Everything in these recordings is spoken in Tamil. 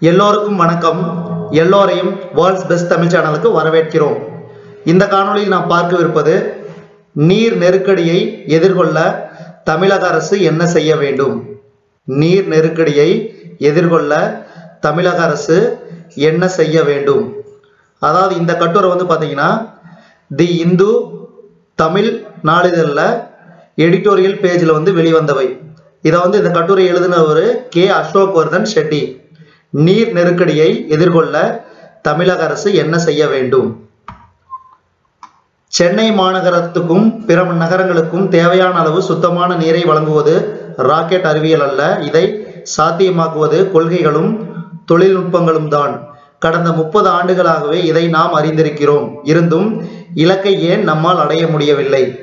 எல்லோருக்கும் வணக்கம். எல்லோரையும் வேர்ல்ட்ஸ் பெஸ்ட் தமிழ் சேனலுக்கு வரவேற்கிறோம். இந்த காணொளியில் நாம் பார்க்கவிருப்பது நீர் நெருக்கடியை எதிர்கொள்ள தமிழக அரசு என்ன செய்ய வேண்டும்? நீர் நெருக்கடியை எதிர்கொள்ள தமிழக அரசு என்ன செய்ய வேண்டும்? அதாவது இந்த கட்டுரை வந்து பார்த்தீங்கன்னா தி இந்து தமிழ் நாளிதழில் எடிட்டோரியல் பேஜில் வந்து வெளிவந்தவை. இதை வந்து இந்த கட்டுரை எழுதினவர் கே அசோக் வர்தன் ஷெட்டி. நீர் நெருக்கடியை எதிர்கொள்ள தமிழக அரசு என்ன செய்ய வேண்டும்? சென்னை மாநகரத்துக்கும் பிற நகரங்களுக்கும் தேவையான அளவு சுத்தமான நீரை வழங்குவது ராக்கெட் அறிவியல் அல்ல. இதை சாத்தியமாக்குவது கொள்கைகளும் தொழில்நுட்பங்களும் தான். கடந்த முப்பது ஆண்டுகளாகவே இதை நாம் அறிந்திருக்கிறோம். இருந்தும் இலக்கை ஏன் நம்மால் அடைய முடியவில்லை?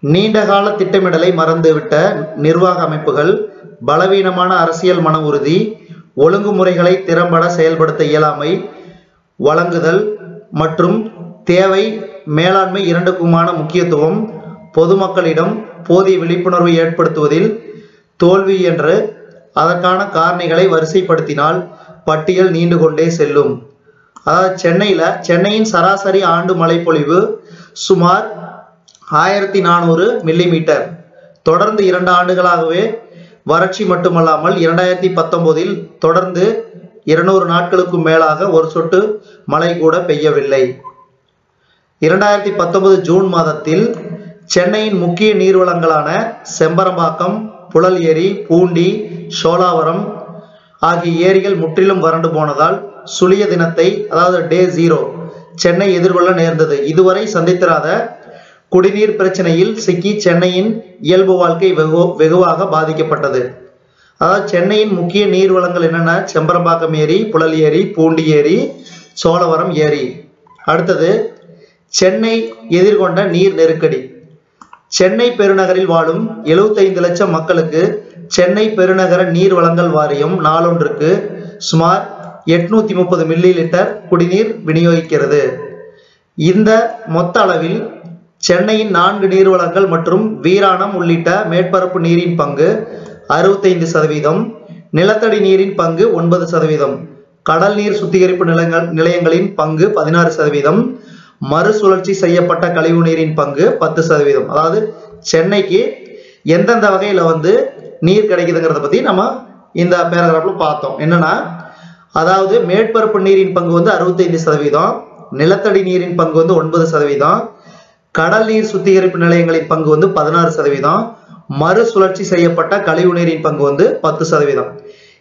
நீண்டகால திட்டமிடலை மறந்துவிட்ட நிர்வாக அமைப்புகள் பலவீனமான அரசியல் மன உறுதி ஒழுங்குமுறைகளை திறம்பட செயல்படுத்த இயலாமை வழங்குதல் மற்றும் தேவை மேலாண்மை இரண்டுக்குமான முக்கியத்துவம் பொதுமக்களிடம் போதிய விழிப்புணர்வை ஏற்படுத்துவதில் தோல்வி என்று அதற்கான காரணிகளை வரிசைப்படுத்தினால் பட்டியல் நீண்டு கொண்டே செல்லும். அதாவது சென்னையில் சென்னையின் சராசரி ஆண்டு மழைப்பொழிவு சுமார் ஆயிரத்தி நானூறு மில்லிமீட்டர். தொடர்ந்து இரண்டு ஆண்டுகளாகவே வறட்சி மட்டுமல்லாமல் இரண்டாயிரத்தி பத்தொன்பதில் தொடர்ந்து இருநூறு நாட்களுக்கும் மேலாக ஒரு சொட்டு மழை கூட பெய்யவில்லை. இரண்டாயிரத்தி பத்தொன்பது ஜூன் மாதத்தில் சென்னையின் முக்கிய நீர்வளங்களான செம்பரம்பாக்கம் புழல் ஏரி பூண்டி சோலாவரம் ஆகிய ஏரிகள் முற்றிலும் வறண்டு போனதால் சுழிய தினத்தை அதாவது டே ஜீரோ சென்னை எதிர்கொள்ள நேர்ந்தது. இதுவரை சந்தித்திராத குடிநீர் பிரச்சனையில் சிக்கி சென்னையின் இயல்பு வாழ்க்கை வெகு வெகுவாக பாதிக்கப்பட்டது. அதாவது சென்னையின் முக்கிய நீர் வளங்கள் என்னென்ன செம்பரம்பாக்கம் ஏரி புழல் ஏரி பூண்டி ஏரி சோழவரம் ஏரி. அடுத்தது சென்னை எதிர்கொண்ட நீர் நெருக்கடி. சென்னை பெருநகரில் வாழும் எழுபத்தைந்து லட்சம் மக்களுக்கு சென்னை பெருநகர நீர் வழங்கல் வாரியம் நாளொன்றுக்கு சுமார் எட்நூத்தி முப்பது மில்லி லிட்டர் குடிநீர் விநியோகிக்கிறது. இந்த மொத்த அளவில் சென்னையின் நான்கு நீர்வளங்கள் மற்றும் வீராணம் உள்ளிட்ட மேற்பரப்பு நீரின் பங்கு அறுபத்தைந்து சதவீதம் நிலத்தடி நீரின் பங்கு ஒன்பது சதவீதம் கடல் நீர் சுத்திகரிப்பு நிலையங்கள் நிலையங்களின் பங்கு பதினாறு சதவீதம் மறுசுழற்சி செய்யப்பட்ட கழிவு நீரின் பங்கு பத்து சதவீதம். அதாவது சென்னைக்கு எந்தெந்த வகையில் வந்து நீர் கிடைக்குதுங்கிறத பற்றி நம்ம இந்த பேராகிராஃப்ல பார்த்தோம். என்னன்னா அதாவது மேற்பரப்பு நீரின் பங்கு வந்து அறுபத்தைந்து சதவீதம் நிலத்தடி நீரின் பங்கு வந்து ஒன்பது சதவீதம் கடல் நீர் சுத்திகரிப்பு நிலையங்களின் பங்கு வந்து பதினாறு சதவீதம் மறுசுழற்சி செய்யப்பட்ட கழிவு நீரின் பங்கு வந்து பத்து சதவீதம்.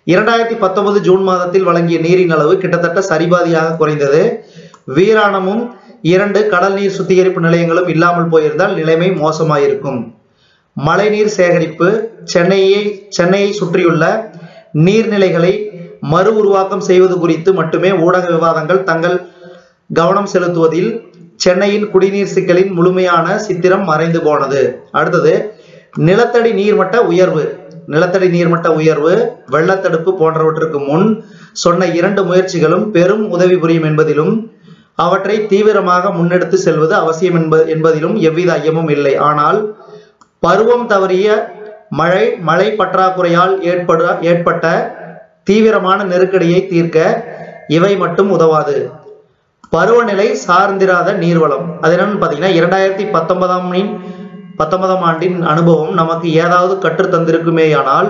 இரண்டாயிரத்தி பத்தொன்பது ஜூன் மாதத்தில் வழங்கிய நீரின் அளவு கிட்டத்தட்ட சரிபாதியாக குறைந்தது. வீராணமும் இரண்டு கடல் நீர் சுத்திகரிப்பு நிலையங்களும் இல்லாமல் போயிருந்தால் நிலைமை மோசமாயிருக்கும். மழைநீர் சேகரிப்பு சென்னையை சென்னையை சுற்றியுள்ள நீர்நிலைகளை மறு உருவாக்கம் செய்வது குறித்து மட்டுமே ஊடக விவாதங்கள் தங்கள் கவனம் செலுத்துவதில் சென்னையின் குடிநீர் சிக்கலின் முழுமையான சித்திரம் மறைந்து போனது. அடுத்தது நிலத்தடி நீர்மட்ட உயர்வு. நிலத்தடி நீர்மட்ட உயர்வு வெள்ளத்தடுப்பு போன்றவற்றுக்கு முன் சொன்ன இரண்டு முயற்சிகளும் பெரும் உதவி புரியும் என்பதிலும் அவற்றை தீவிரமாக முன்னெடுத்து செல்வது அவசியம் என்ப என்பதிலும் எவ்வித ஐயமும் இல்லை. ஆனால் பருவம் தவறிய மழை மழை பற்றாக்குறையால் ஏற்பட ஏற்பட்ட தீவிரமான நெருக்கடியை தீர்க்க இவை மட்டும் உதவாது. பருவநிலை சார்ந்திராத நீர்வளம். அது என்னன்னு பார்த்தீங்கன்னா இரண்டாயிரத்தி பத்தொன்பதாம் பத்தொன்பதாம் ஆண்டின் அனுபவம் நமக்கு ஏதாவது கற்றுத் தந்திருக்குமேயானால்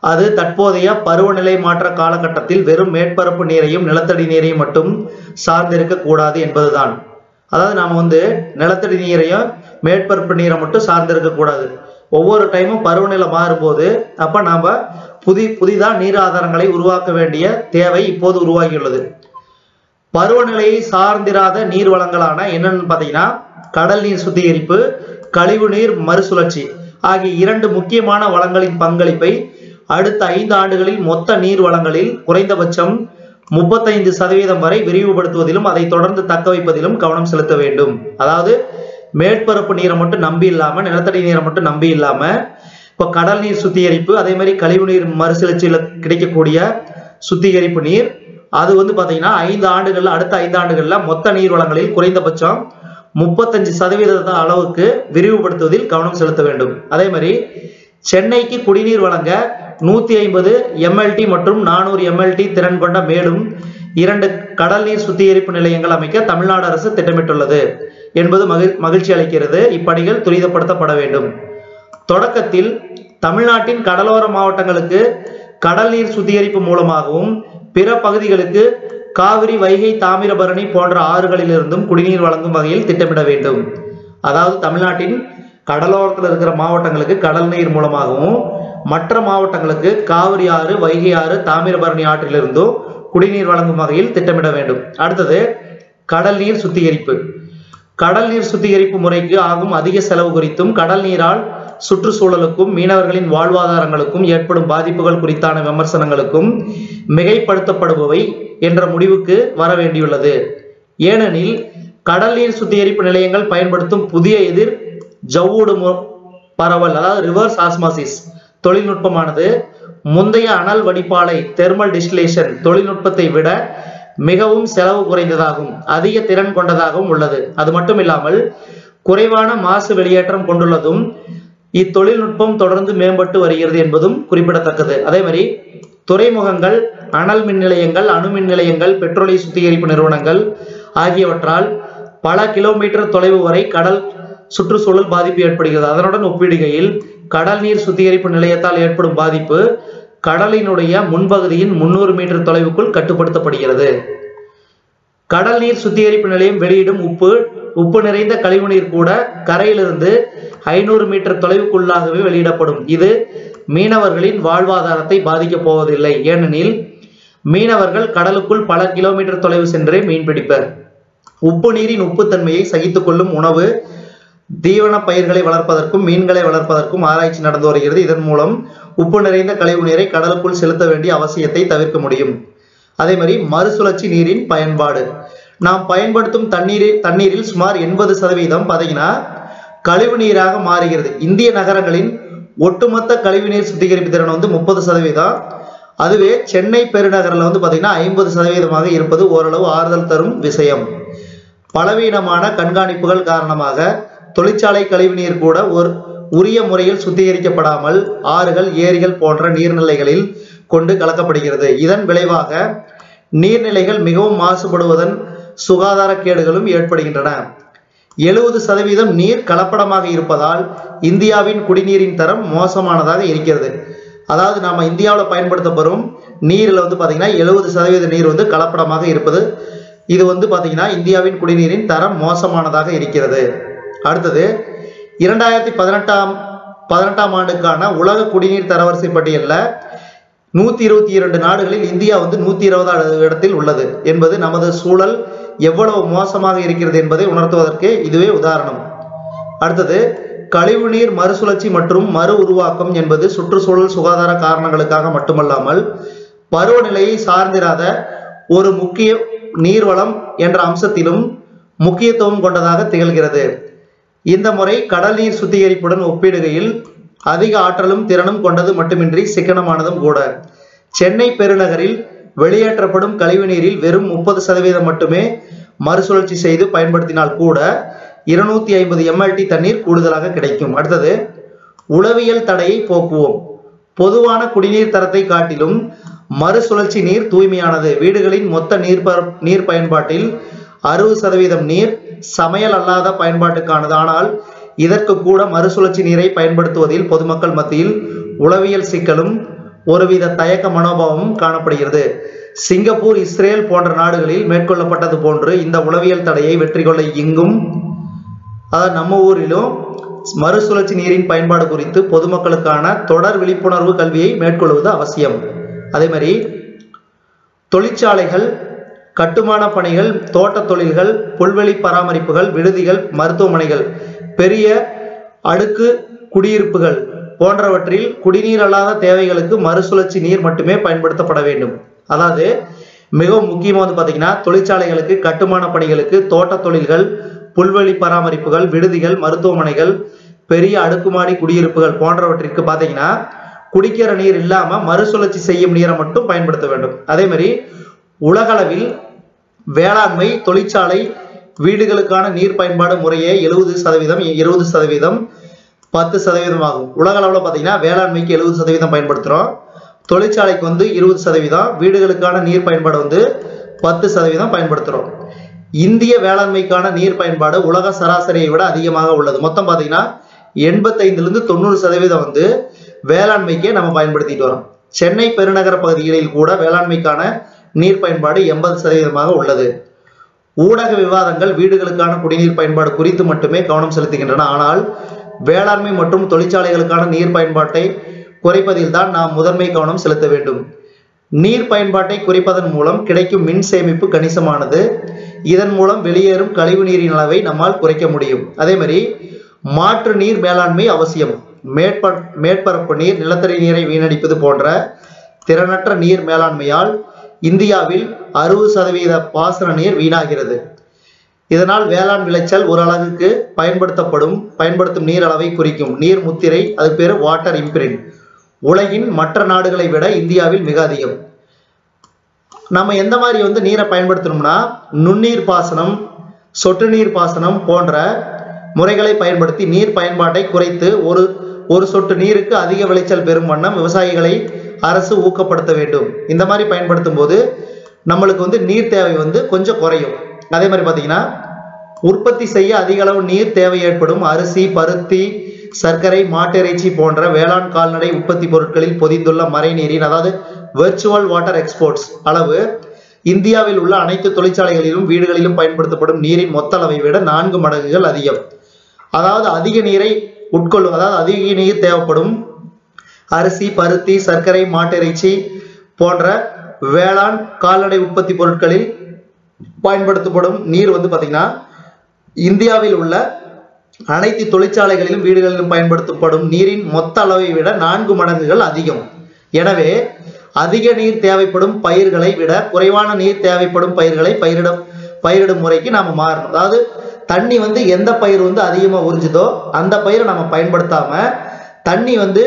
அது தற்போதைய பருவநிலை மாற்ற காலகட்டத்தில் வெறும் மேற்பரப்பு நீரையும் நிலத்தடி நீரையும் மட்டும் சார்ந்திருக்க கூடாது என்பதுதான். அதாவது நாம வந்து நிலத்தடி நீரையும் மேற்பரப்பு நீரை மட்டும் சார்ந்திருக்க கூடாது. ஒவ்வொரு டைமும் பருவநிலை மாறும்போது அப்ப நாம புதி புதிதாக நீர் ஆதாரங்களை உருவாக்க வேண்டிய தேவை இப்போது உருவாகியுள்ளது. பருவநிலையை சார்ந்திராத நீர் வளங்களான என்னன்னு பார்த்தீங்கன்னா கடல் நீர் சுத்திகரிப்பு கழிவு நீர் மறுசுழற்சி ஆகிய இரண்டு முக்கியமான வளங்களின் பங்களிப்பை அடுத்த ஐந்து ஆண்டுகளில் மொத்த நீர் வளங்களில் குறைந்தபட்சம் முப்பத்தைந்து சதவீதம் வரை விரிவுபடுத்துவதிலும் அதை தொடர்ந்து தக்க வைப்பதிலும் கவனம் செலுத்த வேண்டும். அதாவது மேற்பரப்பு நீரை மட்டும் நம்பி இல்லாம நிலத்தடி நீரை மட்டும் நம்பி இல்லாம இப்போ கடல் நீர் சுத்திகரிப்பு அதே மாதிரி கழிவு நீர் மறுசுழற்சியில் கிடைக்கக்கூடிய சுத்திகரிப்பு நீர் அது வந்து பாத்தீங்கன்னா ஐந்து ஆண்டுகள்ல அடுத்த ஐந்து ஆண்டுகள்ல மொத்த நீர் வளங்களில் குறைந்தபட்சம் முப்பத்தஞ்சு சதவீத அளவுக்கு விரிவுபடுத்துவதில் கவனம் செலுத்த வேண்டும். அதே மாதிரி சென்னைக்கு குடிநீர் வழங்க நூத்தி ஐம்பது எம்எல்டி மற்றும் நானூறு எம்எல்டி திறன் கொண்ட மேலும் இரண்டு கடல் நீர் சுத்திகரிப்பு நிலையங்கள் அமைக்க தமிழ்நாடு அரசு திட்டமிட்டுள்ளது என்பது மகிழ் மகிழ்ச்சி அளிக்கிறது. இப்பணிகள் துரிதப்படுத்தப்பட வேண்டும். தொடக்கத்தில் தமிழ்நாட்டின் கடலோர மாவட்டங்களுக்கு கடல் நீர் சுத்திகரிப்பு மூலமாகவும் பிற பகுதிகளுக்கு காவிரி வைகை தாமிரபரணி போன்ற ஆறுகளிலிருந்தும் குடிநீர் வழங்கும் வகையில் திட்டமிட வேண்டும். அதாவது தமிழ்நாட்டின் கடலோரத்தில் இருக்கிற மாவட்டங்களுக்கு கடல் நீர் மூலமாகவும் மற்ற மாவட்டங்களுக்கு காவிரி ஆறு வைகை ஆறு தாமிரபரணி ஆற்றிலிருந்தும் குடிநீர் வழங்கும் வகையில் திட்டமிட வேண்டும். அடுத்தது கடல் நீர் சுத்திகரிப்பு. கடல் நீர் சுத்திகரிப்பு முறைக்கு ஆகும் அதிக செலவு குறித்தும் கடல் நீரால் சுற்றுச்சூழலுக்கும் மீனவர்களின் வாழ்வாதாரங்களுக்கும் ஏற்படும் பாதிப்புகள் குறித்தான விமர்சனங்களுக்கும் மிகைப்படுத்தப்படுபவை என்ற முடிவுக்கு வர வேண்டியுள்ளது. ஏனெனில் கடல் நீர் சுத்திகரிப்பு நிலையங்கள் பயன்படுத்தும் புதிய எதிர் ஜவ்வூடு பரவல் அதாவது ரிவர்ஸ் ஆஸ்மாசிஸ் தொழில்நுட்பமானது முந்தைய அனல் வடிப்பாலை தெர்மல் டிஸ்டிலேஷன் தொழில்நுட்பத்தை விட மிகவும் செலவு குறைந்ததாகும் அதிக திறன் கொண்டதாகவும் உள்ளது. அது மட்டும் இல்லாமல் குறைவான மாசு வெளியேற்றம் கொண்டுள்ளதும் இத்தொழில்நுட்பம் தொடர்ந்து மேம்பட்டு வருகிறது என்பதும் குறிப்பிடத்தக்கது. அதே மாதிரி துறைமுகங்கள் அனல் மின் நிலையங்கள் அணு மின் நிலையங்கள் பெட்ரோலிய சுத்திகரிப்பு நிறுவனங்கள் ஆகியவற்றால் பல கிலோமீட்டர் தொலைவு வரை கடல் சுற்றுச்சூழல் பாதிப்பு ஏற்படுகிறது. அதனுடன் ஒப்பிடுகையில் கடல் நீர் சுத்திகரிப்பு நிலையத்தால் ஏற்படும் பாதிப்பு கடலினுடைய முன்பகுதியின் முன்னூறு மீட்டர் தொலைவுக்குள் கட்டுப்படுத்தப்படுகிறது. கடல் நீர் சுத்திகரிப்பு நிலையம் வெளியிடும் உப்பு உப்பு நிறைந்த கழிவுநீர் கூட கரையிலிருந்து ஐநூறு மீட்டர் தொலைவுக்குள்ளாகவே வெளியிடப்படும். இது மீனவர்களின் வாழ்வாதாரத்தை பாதிக்கப் போவதில்லை. ஏனெனில் மீனவர்கள் கடலுக்குள் பல கிலோமீட்டர் தொலைவு சென்றே மீன் பிடிப்பர். உப்பு நீரின் உப்புத்தன்மையை சகித்துக் கொள்ளும் உணவு தீவன பயிர்களை வளர்ப்பதற்கும் மீன்களை வளர்ப்பதற்கும் ஆராய்ச்சி நடந்து வருகிறது. இதன் மூலம் உப்பு நிறைந்த கழிவு நீரை கடலுக்குள் செலுத்த வேண்டிய அவசியத்தை தவிர்க்க முடியும். அதே மாதிரி மறுசுழற்சி நீரின் பயன்பாடு. நாம் பயன்படுத்தும் தண்ணீரில் தண்ணீரில் சுமார் எண்பது சதவீதம் பார்த்தீங்கன்னா கழிவு நீராக மாறுகிறது. இந்திய நகரங்களின் ஒட்டுமொத்த கழிவுநீர் சுத்திகரிப்பு திறன் வந்து முப்பது சதவீதம். அதுவே சென்னை பெருநகரில் வந்து பார்த்தீங்கன்னா ஐம்பது சதவீதமாக இருப்பது ஓரளவு ஆறுதல் தரும் விஷயம். பலவீனமான கண்காணிப்புகள் காரணமாக தொழிற்சாலை கழிவுநீர் கூட ஒரு உரிய முறையில் சுத்திகரிக்கப்படாமல் ஆறுகள் ஏரிகள் போன்ற நீர்நிலைகளில் கொண்டு கலக்கப்படுகிறது. இதன் விளைவாக நீர்நிலைகள் மிகவும் மாசுபடுவதன் சுகாதார கேடுகளும் ஏற்படுகின்றன. எழுபது சதவீதம் நீர் கலப்படமாக இருப்பதால் இந்தியாவின் குடிநீரின் தரம் மோசமானதாக இருக்கிறது. அதாவது நம்ம இந்தியாவில் பயன்படுத்தப்படும் நீரில் வந்து பார்த்தீங்கன்னா எழுபது சதவீத நீர் வந்து கலப்படமாக இருப்பது. இது வந்து பார்த்தீங்கன்னா இந்தியாவின் குடிநீரின் தரம் மோசமானதாக இருக்கிறது. அடுத்தது இரண்டாயிரத்தி பதினெட்டாம் பதினெட்டாம் ஆண்டுக்கான உலக குடிநீர் தரவரிசை பட்டியலில் நூத்தி இருபத்தி இரண்டு நாடுகளில் இந்தியா வந்து நூத்தி இருபதாவது இடத்தில் உள்ளது. என்பது நமது சூழல் எவ்வளவு மோசமாக இருக்கிறது என்பதை உணர்த்துவதற்கு இதுவே உதாரணம். அடுத்தது கழிவுநீர் மறுசுழற்சி மற்றும் மறு உருவாக்கம் என்பது சுற்றுச்சூழல் சுகாதார காரணங்களுக்காக மட்டுமல்லாமல் பருவநிலையை சார்ந்திராத ஒரு முக்கிய நீர்வளம் என்ற அம்சத்திலும் முக்கியத்துவம் கொண்டதாக திகழ்கிறது. இந்த முறை கடல் நீர் சுத்திகரிப்புடன் ஒப்பிடுகையில் அதிக ஆற்றலும் திறனும் கொண்டது மட்டுமின்றி சிக்கனமானதும் கூட. சென்னை பெருநகரில் வெளியேற்றப்படும் கழிவுநீரில் வெறும் முப்பது சதவீதம் மட்டுமே மறுசுழற்சி செய்து பயன்படுத்தினால் கூட இருநூத்தி ஐம்பது எம்எல்டி தண்ணீர் கூடுதலாக கிடைக்கும். அடுத்தது உளவியல் தடையை போக்குவோம். பொதுவான குடிநீர் தரத்தை காட்டிலும் மறுசுழற்சி நீர் தூய்மையானது. வீடுகளின் மொத்த நீர் நீர் பயன்பாட்டில் அறுபது சதவீதம் நீர் சமையல் அல்லாத பயன்பாட்டுக்கானது. ஆனால் இதற்கு கூட மறுசுழற்சி நீரை பயன்படுத்துவதில் பொதுமக்கள் மத்தியில் உளவியல் சிக்கலும் ஒருவித தயக்க மனோபாவமும் காணப்படுகிறது. சிங்கப்பூர் இஸ்ரேல் போன்ற நாடுகளில் மேற்கொள்ளப்பட்டது போன்று இந்த உளவியல் தடையை வெற்றி கொள்ள இங்கும் அதாவது நம்ம ஊரிலும் மறுசுழற்சி நீரின் பயன்பாடு குறித்து பொதுமக்களுக்கான தொடர் விழிப்புணர்வு கல்வியை மேற்கொள்வது அவசியம். அதே மாதிரி தொழிற்சாலைகள் கட்டுமான பணிகள் தோட்ட தொழில்கள் புல்வெளி பராமரிப்புகள் விடுதிகள் மருத்துவமனைகள் பெரிய அடுக்கு குடியிருப்புகள் போன்றவற்றில் குடிநீர் அல்லாத தேவைகளுக்கு மறுசுழற்சி நீர் மட்டுமே பயன்படுத்தப்பட வேண்டும். அதாவது மிகவும் முக்கியமாக வந்து பார்த்தீங்கன்னா தொழிற்சாலைகளுக்கு கட்டுமான பணிகளுக்கு தோட்ட தொழில்கள் புல்வெளி பராமரிப்புகள் விடுதிகள் மருத்துவமனைகள் பெரிய அடுக்குமாடி குடியிருப்புகள் போன்றவற்றிற்கு பார்த்தீங்கன்னா குடிக்கிற நீர் இல்லாம மறுசுழற்சி செய்யும் நீரை மட்டும் பயன்படுத்த வேண்டும். அதே மாதிரி உலகளவில் வேளாண்மை தொழிற்சாலை வீடுகளுக்கான நீர் பயன்பாடு முறையே எழுபது சதவீதம் இருபது சதவீதம் பத்து சதவீதம் ஆகும். உலக அளவில் பார்த்தீங்கன்னா வேளாண்மைக்கு எழுபது சதவீதம் பயன்படுத்துகிறோம் தொழிற்சாலைக்கு வந்து இருபது சதவீதம். வீடுகளுக்கான நீர் பயன்பாடு வந்து பத்து சதவீதம் பயன்படுத்துகிறோம் இந்திய வேளாண்மைக்கான நீர் பயன்பாடு உலக சராசரியை விட அதிகமாக உள்ளது. மொத்தம் பார்த்தீங்கன்னா எண்பத்தைந்துலேருந்து தொண்ணூறு சதவீதம் வந்து வேளாண்மைக்கே நம்ம பயன்படுத்திட்டு வரோம். சென்னை பெருநகர பகுதிகளில் கூட வேளாண்மைக்கான நீர் பயன்பாடு எண்பது சதவீதமாக உள்ளது. ஊடக விவாதங்கள் வீடுகளுக்கான குடிநீர் பயன்பாடு குறித்து மட்டுமே கவனம் செலுத்துகின்றன. ஆனால் வேளாண்மை மற்றும் தொழிற்சாலைகளுக்கான நீர் பயன்பாட்டை குறைப்பதில் தான் நாம் முதன்மை கவனம் செலுத்த வேண்டும். நீர் பயன்பாட்டை குறைப்பதன் மூலம் கிடைக்கும் மின் சேமிப்பு கணிசமானது. இதன் மூலம் வெளியேறும் கழிவு நீரின் அளவை நம்மால் குறைக்க முடியும். அதே மாதிரி மாற்று நீர் மேலாண்மை அவசியம். மேற்ப மேற்பரப்பு நீர் நிலத்தடி நீரை வீணடிப்பது போன்ற திறனற்ற நீர் மேலாண்மையால் இந்தியாவில் அறுபது சதவீத பாசன நீர் வீணாகிறது. இதனால் வேளாண் விளைச்சல் ஒரு அலகுக்கு பயன்படுத்தப்படும் பயன்படுத்தும் நீர் அளவை குறிக்கும். நீர் முத்திரை அது பேர் வாட்டர் இம்பிரிண்ட் உலகின் மற்ற நாடுகளை விட இந்தியாவில் மிக அதிகம். நம்ம எந்த மாதிரி வந்து நீரை பயன்படுத்தணும்னா நுண்ணீர் பாசனம் சொட்டு நீர் பாசனம் போன்ற முறைகளை பயன்படுத்தி நீர் பயன்பாட்டை குறைத்து ஒரு ஒரு சொட்டு நீருக்கு அதிக விளைச்சல் பெறும் வண்ணம் விவசாயிகளை அரசு ஊக்கப்படுத்த வேண்டும். இந்த மாதிரி பயன்படுத்தும் போது நம்மளுக்கு வந்து நீர் தேவை வந்து கொஞ்சம் குறையும். அதே மாதிரி பார்த்தீங்கன்னா உற்பத்தி செய்ய அதிக அளவு நீர் தேவை ஏற்படும். அரிசி பருத்தி சர்க்கரை மாட்டிறைச்சி போன்ற வேளாண் கால்நடை உற்பத்தி பொருட்களில் பொதிந்துள்ள மறைநீரின் அதாவது வெர்ச்சுவல் வாட்டர் எக்ஸ்போர்ட்ஸ் அளவு இந்தியாவில் உள்ள அனைத்து தொழிற்சாலைகளிலும் வீடுகளிலும் பயன்படுத்தப்படும் நீரின் மொத்த அளவை விட நான்கு மடங்குகள் அதிகம். அதாவது அதிக நீரை உட்கொள்ளும் அதாவது அதிக நீர் தேவைப்படும். அரிசி பருத்தி சர்க்கரை மாட்டிறைச்சி போன்ற வேளாண் கால்நடை உற்பத்தி பொருட்களில் பயன்படுத்தப்படும் நீர் வந்து பார்த்தீங்கன்னா இந்தியாவில் உள்ள அனைத்து தொழிற்சாலைகளிலும் வீடுகளிலும் பயன்படுத்தப்படும் நீரின் மொத்த அளவை விட நான்கு மடங்குகள் அதிகம். எனவே அதிக நீர் தேவைப்படும் பயிர்களை விட குறைவான நீர் தேவைப்படும் பயிர்களை பயிரிடும் பயிரிடும் முறைக்கு நாம மாறணும். அதாவது தண்ணி வந்து எந்த பயிர் வந்து அதிகமாக உறிஞ்சுதோ அந்த பயிரை நம்ம பயன்படுத்தாம தண்ணி வந்து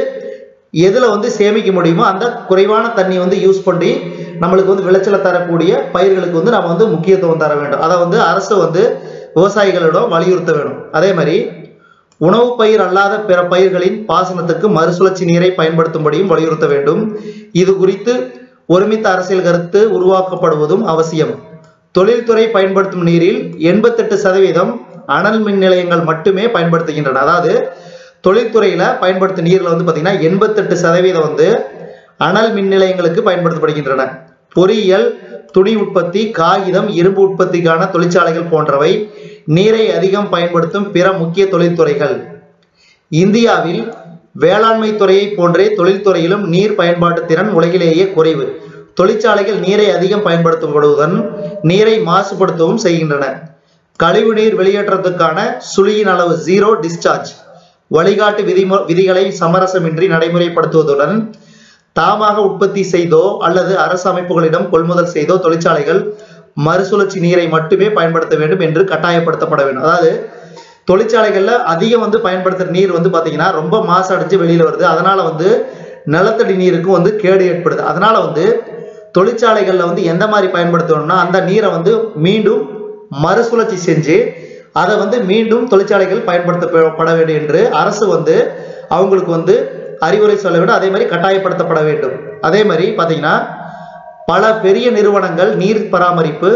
எதுல வந்து சேமிக்க முடியுமோ அந்த குறைவான தண்ணி வந்து யூஸ் பண்ணி நம்மளுக்கு வந்து விளைச்சலை தரக்கூடிய பயிர்களுக்கு வந்து நம்ம வந்து முக்கியத்துவம் தர வேண்டும். அதை வந்து அரசு வந்து விவசாயிகளிடம் வலியுறுத்த வேண்டும். அதே மாதிரி உணவு பயிர் அல்லாத பிற பயிர்களின் பாசனத்துக்கு மறுசுழற்சி நீரை பயன்படுத்தும்படியும் வலியுறுத்த வேண்டும். இது குறித்து ஒருமித்த அரசியல் கருத்து உருவாக்கப்படுவதும் அவசியம். தொழில்துறை பயன்படுத்தும் நீரில் எண்பத்தெட்டு சதவீதம் அனல் மின் நிலையங்கள் மட்டுமே பயன்படுத்துகின்றன. அதாவது தொழில்துறையில் பயன்படுத்தும் நீரில் வந்து பார்த்தீங்கன்னா எண்பத்தெட்டு சதவீதம் வந்து அனல் மின் நிலையங்களுக்கு பயன்படுத்தப்படுகின்றன. பொறியியல் துணி உற்பத்தி காகிதம் இரும்பு உற்பத்திக்கான தொழிற்சாலைகள் போன்றவை நீரை அதிகம் பயன்படுத்தும் பிற முக்கிய தொழில்துறைகள். இந்தியாவில் வேளாண்மை துறையை போன்றே தொழில்துறையிலும் நீர் பயன்பாட்டு திறன் உலகிலேயே குறைவு. தொழிற்சாலைகள் நீரை அதிகம் பயன்படுத்தப்படுவதுடன் நீரை மாசுபடுத்தவும் செய்கின்றன. கழிவு நீர் வெளியேற்றத்துக்கான சுழியின் அளவு ஜீரோ டிஸ்சார்ஜ் வழிகாட்டு விதிமு விதிகளை சமரசமின்றி நடைமுறைப்படுத்துவதுடன் தாமாக உற்பத்தி செய்தோ அல்லது அரசு அமைப்புகளிடம் கொள்முதல் செய்தோ தொழிற்சாலைகள் மறுசுழற்சி நீரை மட்டுமே பயன்படுத்த வேண்டும் என்று கட்டாயப்படுத்தப்பட வேண்டும். அதாவது தொழிற்சாலைகள்ல அதிகம் வந்து பயன்படுத்துகிற நீர் வந்து பாத்தீங்கன்னா ரொம்ப மாசு அடைஞ்சு வெளியில வருது. அதனால வந்து நிலத்தடி நீருக்கும் வந்து கேடு ஏற்படுது. அதனால வந்து தொழிற்சாலைகள்ல வந்து எந்த மாதிரி பயன்படுத்தணும்னா அந்த நீரை வந்து மீண்டும் மறுசுழற்சி செஞ்சு அதை வந்து மீண்டும் தொழிற்சாலைகள் பயன்படுத்தப்பட வேண்டும் என்று அரசு வந்து அவங்களுக்கு வந்து அறிவுரை சொல்ல வேண்டும். அதே மாதிரி கட்டாயப்படுத்தப்பட வேண்டும். அதே மாதிரி பார்த்தீங்கன்னா பல பெரிய நிறுவனங்கள் நீர் பராமரிப்பு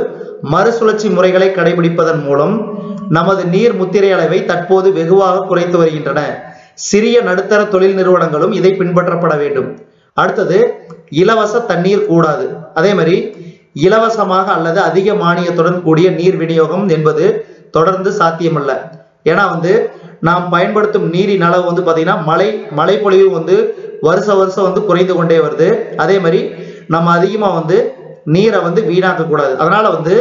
மறுசுழற்சி முறைகளை கடைபிடிப்பதன் மூலம் நமது நீர் முத்திரை அளவை தற்போது வெகுவாக குறைத்து வருகின்றன. சிறிய நடுத்தர தொழில் நிறுவனங்களும் இதை பின்பற்றப்பட வேண்டும். அடுத்தது இலவச தண்ணீர் கூடாது. அதே மாதிரி இலவசமாக அல்லது அதிக மானியத்துடன் கூடிய நீர் விநியோகம் என்பது தொடர்ந்து சாத்தியமல்ல. ஏன்னா வந்து நாம் பயன்படுத்தும் நீரின் அளவு வந்து பாத்தீங்கன்னா மழை மழைப்பொழிவு வந்து வருஷ வருஷம் வந்து குறைந்து கொண்டே வருது. அதே மாதிரி நம்ம அதிகமா வந்து நீரை வந்து வீணாக்க கூடாது. அதனால வந்து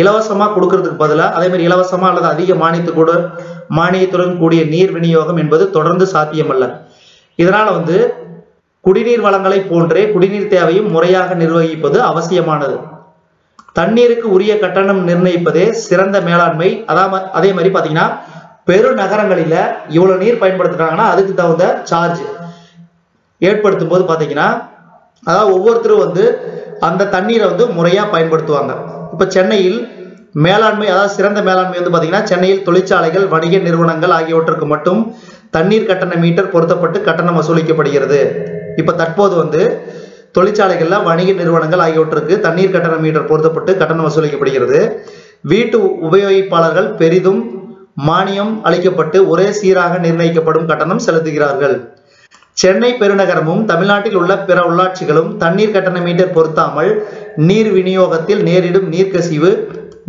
இலவசமா கொடுக்கறதுக்கு பதிலாக அதே மாதிரி இலவசமா அல்லது அதிக மானியத்து கூட மானியத்துடன் கூடிய நீர் விநியோகம் என்பது தொடர்ந்து சாத்தியமல்ல. இதனால வந்து குடிநீர் வளங்களை போன்றே குடிநீர் தேவையும் முறையாக நிர்வகிப்பது அவசியமானது. தண்ணீருக்கு உரிய கட்டணம் நிர்ணயிப்பதே சிறந்த மேலாண்மை. அதாவது அதே மாதிரி பார்த்தீங்கன்னா பெருநகரங்களில இவ்வளவு நீர் பயன்படுத்துறாங்கன்னா அதுக்கு தகுந்த சார்ஜ் ஏற்படுத்தும் போது பார்த்தீங்கன்னா அதாவது ஒவ்வொருத்தரும் வந்து அந்த தண்ணீரை வந்து முறையாக பயன்படுத்துவாங்க. இப்போ சென்னையில் மேலாண்மை அதாவது சிறந்த மேலாண்மை வந்து பார்த்தீங்கன்னா சென்னையில் தொழிற்சாலைகள் வணிக நிறுவனங்கள் ஆகியவற்றுக்கு மட்டும் தண்ணீர் கட்டண மீட்டர் பொருத்தப்பட்டு கட்டணம் வசூலிக்கப்படுகிறது. இப்போ தற்போது வந்து தொழிற்சாலைகளில் வணிக நிறுவனங்கள் ஆகியவற்றுக்கு தண்ணீர் கட்டண மீட்டர் பொருத்தப்பட்டு கட்டணம் வசூலிக்கப்படுகிறது. வீட்டு உபயோகிப்பாளர்கள் பெரிதும் மானியம் அளிக்கப்பட்டு ஒரே சீராக நிர்ணயிக்கப்படும் கட்டணம் செலுத்துகிறார்கள். சென்னை பெருநகரமும் தமிழ்நாட்டில் உள்ள பிற உள்ளாட்சிகளும் தண்ணீர் கட்டண மீட்டர் பொருத்தாமல் நீர் விநியோகத்தில் நேரிடும் நீர்க்கசிவு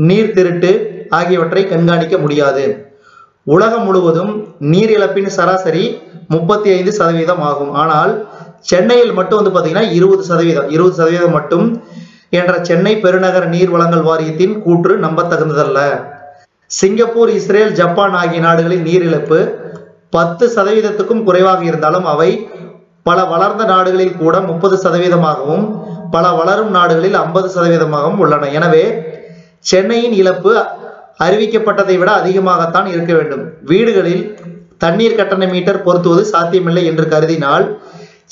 நீர் திருட்டு ஆகியவற்றை கண்காணிக்க முடியாது. உலகம் முழுவதும் நீர் இழப்பின் சராசரி முப்பத்தி ஐந்து சதவீதம் ஆகும். ஆனால் சென்னையில் மட்டும் வந்து பாத்தீங்கன்னா இருபது சதவீதம் இருபது சதவீதம் மட்டும் என்ற சென்னை பெருநகர நீர் வழங்கல் வாரியத்தின் கூற்று நம்பத்தகுந்ததல்ல. சிங்கப்பூர் இஸ்ரேல் ஜப்பான் ஆகிய நாடுகளின் நீர் இழப்பு பத்து சதவீதத்துக்கும் குறைவாக இருந்தாலும் அவை பல வளர்ந்த நாடுகளில் கூட முப்பது சதவீதமாகவும் பல வளரும் நாடுகளில் ஐம்பது சதவீதமாகவும் உள்ளன. எனவே சென்னையின் இழப்பு அறிவிக்கப்பட்டதை விட அதிகமாகத்தான் இருக்க வேண்டும். வீடுகளில் தண்ணீர் கட்டண மீட்டர் பொருத்துவது சாத்தியமில்லை என்று கருதினால்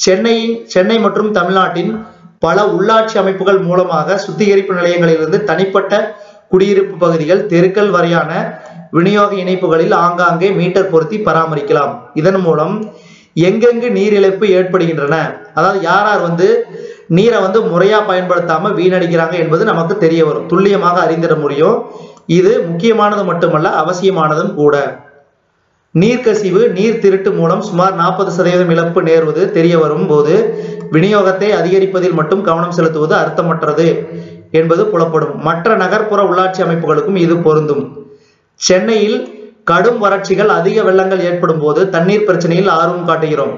சென்னையின் சென்னை மற்றும் தமிழ்நாட்டின் பல உள்ளாட்சி அமைப்புகள் மூலமாக சுத்திகரிப்பு நிலையங்களிலிருந்து தனிப்பட்ட குடியிருப்பு பகுதிகள் தெருக்கள் வரையான விநியோக இணைப்புகளில் ஆங்காங்கே மீட்டர் பொருத்தி பராமரிக்கலாம். இதன் மூலம் எங்கெங்கு நீர் இழப்பு ஏற்படுகின்றன? அதாவது யார் யார் வந்து நீரை வந்து முறையா பயன்படுத்தாம வீணடிக்கிறாங்க என்பது நமக்கு தெரிய வரும். துல்லியமாக அறிந்திட முடியும். இது முக்கியமானது மட்டுமல்ல அவசியமானதும் கூட. நீர்க்கசிவு நீர் திருட்டு மூலம் சுமார் நாற்பது சதவீதம் இழப்பு நேர்வது தெரிய வரும் போது விநியோகத்தை அதிகரிப்பதில் மட்டும் கவனம் செலுத்துவது அர்த்தமற்றது என்பது புலப்படும். மற்ற நகர்ப்புற உள்ளாட்சி அமைப்புகளுக்கும் இது பொருந்தும். சென்னையில் கடும் வறட்சிகள் அதிக வெள்ளங்கள் ஏற்படும் போது தண்ணீர் பிரச்சனையில் ஆர்வம் காட்டுகிறோம்.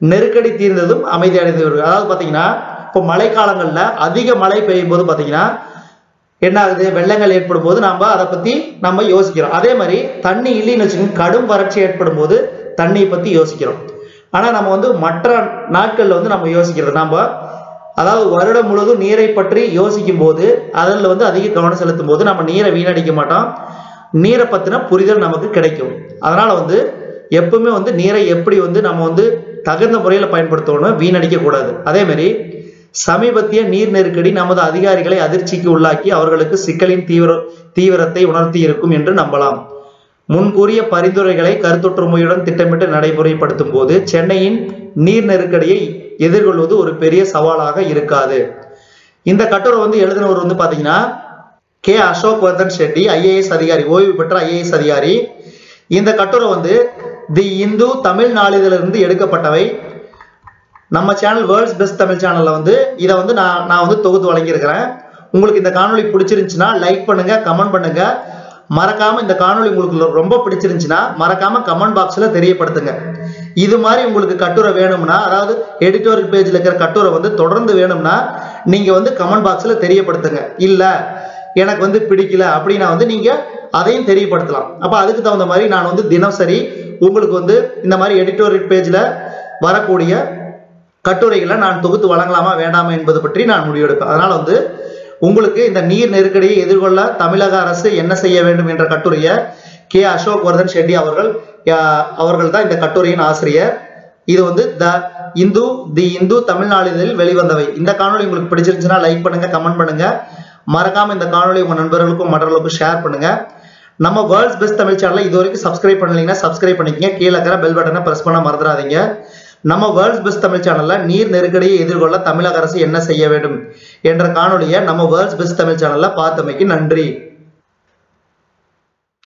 நெருக்கடி தீர்ந்ததும் அமைதியடைந்து அதாவது பார்த்தீங்கன்னா இப்போ மழைக்காலங்களில் அதிக மழை பெய்யும் போது பார்த்தீங்கன்னா என்ன ஆகுது வெள்ளங்கள் ஏற்படும் போது நாம அதை பத்தி நம்ம யோசிக்கிறோம். அதே மாதிரி தண்ணி இல்லைன்னு வச்சுக்கோங்க கடும் வறட்சி ஏற்படும் போது தண்ணியை பத்தி யோசிக்கிறோம். ஆனா நம்ம வந்து மற்ற நாட்கள்ல வந்து நம்ம யோசிக்கிறது நாம அதாவது வருடம் முழுவதும் நீரை பற்றி யோசிக்கும் போது அதில் வந்து அதிக கவனம் செலுத்தும் போது நம்ம நீரை வீணடிக்க மாட்டோம். நீரை பத்தின புரிதல் நமக்கு கிடைக்கும். அதனால வந்து எப்பவுமே வந்து நீரை எப்படி வந்து நம்ம வந்து தகுந்த முறையில் பயன்படுத்தணும் வீணடிக்க கூடாது. அதே மாதிரி சமீபத்திய நீர் நெருக்கடி நமது அதிகாரிகளை அதிர்ச்சிக்கு உள்ளாக்கி அவர்களுக்கு சிக்கலின் தீவிர தீவிரத்தை உணர்த்தி இருக்கும் என்று நம்பலாம். முன்கூறிய பரிந்துரைகளை கருத்தொற்றுமையுடன் திட்டமிட்டு நடைமுறைப்படுத்தும் போது சென்னையின் நீர் நெருக்கடியை எதிர்கொள்வது ஒரு பெரிய சவாலாக இருக்காது. இந்த கட்டுரை வந்து எழுதினவர் வந்து பாத்தீங்கன்னா கே. அசோக் வர்தன் ஷெட்டி ஐஏஎஸ் அதிகாரி ஓய்வு பெற்ற ஐஏஎஸ் அதிகாரி. இந்த கட்டுரை வந்து தி இந்து தமிழ் நாளிதழிலிருந்து எடுக்கப்பட்டவை. நம்ம சேனல் வேர்ல்ட்ஸ் பெஸ்ட் தமிழ் சேனலில் வந்து இதை வந்து நான் நான் வந்து தொகுத்து வழங்கியிருக்கிறேன். உங்களுக்கு இந்த காணொலி பிடிச்சிருந்துச்சுன்னா லைக் பண்ணுங்க கமெண்ட் பண்ணுங்க. மறக்காம இந்த காணொளி உங்களுக்கு ரொம்ப பிடிச்சிருந்துச்சுன்னா மறக்காம கமெண்ட் பாக்ஸ்ல தெரியப்படுத்துங்க. இது மாதிரி உங்களுக்கு கட்டுரை வேணும்னா அதாவது எடிட்டோரியல் பேஜில் இருக்கிற கட்டுரை வந்து தொடர்ந்து வேணும்னா நீங்க வந்து கமெண்ட் பாக்ஸ்ல தெரியப்படுத்துங்க. இல்ல எனக்கு வந்து பிடிக்கல அப்படின்னா வந்து நீங்க அதையும் தெரியப்படுத்தலாம். அப்ப அதுக்கு தகுந்த மாதிரி நான் வந்து தினசரி உங்களுக்கு வந்து இந்த மாதிரி எடிட்டோரியல் பேஜ்ல வரக்கூடிய கட்டுரைகளை நான் தொகுத்து வழங்கலாமா வேண்டாமா என்பது பற்றி நான் முடிவெடுப்பேன். அதனால் வந்து உங்களுக்கு இந்த நீர் நெருக்கடியை எதிர்கொள்ள தமிழக அரசு என்ன செய்ய வேண்டும் என்ற கட்டுரையை கே. அசோக் வர்தன் ஷெட்டி அவர்கள் அவர்கள் தான் இந்த கட்டுரையின் ஆசிரியர். இது வந்து த இந்து தி இந்து தமிழ்நாளிதழில் வெளிவந்தவை. இந்த காணொளி உங்களுக்கு பிடிச்சிருந்துச்சுன்னா லைக் பண்ணுங்க கமெண்ட் பண்ணுங்க. மறக்காம இந்த காணொளி உங்க நண்பர்களுக்கும் மற்றவர்களுக்கும் ஷேர் பண்ணுங்க. நம்ம வேர்ல்ட்ஸ் பெஸ்ட் தமிழ் சேனலை இது வரைக்கும் சப்ஸ்கிரைப் பண்ணலீங்கன்னா சப்ஸ்கிரைப் பண்ணிக்கங்க. கீழே இருக்கிற பெல் பட்டனை பிரஸ் பண்ண மறந்துடாதீங்க. நம்ம வேர்ல்ட்ஸ் பெஸ்ட் தமிழ் சேனல்ல நீர் நெருக்கடியை எதிர்கொள்ள தமிழக அரசு என்ன செய்ய வேண்டும் என்ற காணொலியை நம்ம வேர்ல்ட்ஸ் பெஸ்ட் தமிழ் சேனல்ல பார்த்தமைக்கு நன்றி.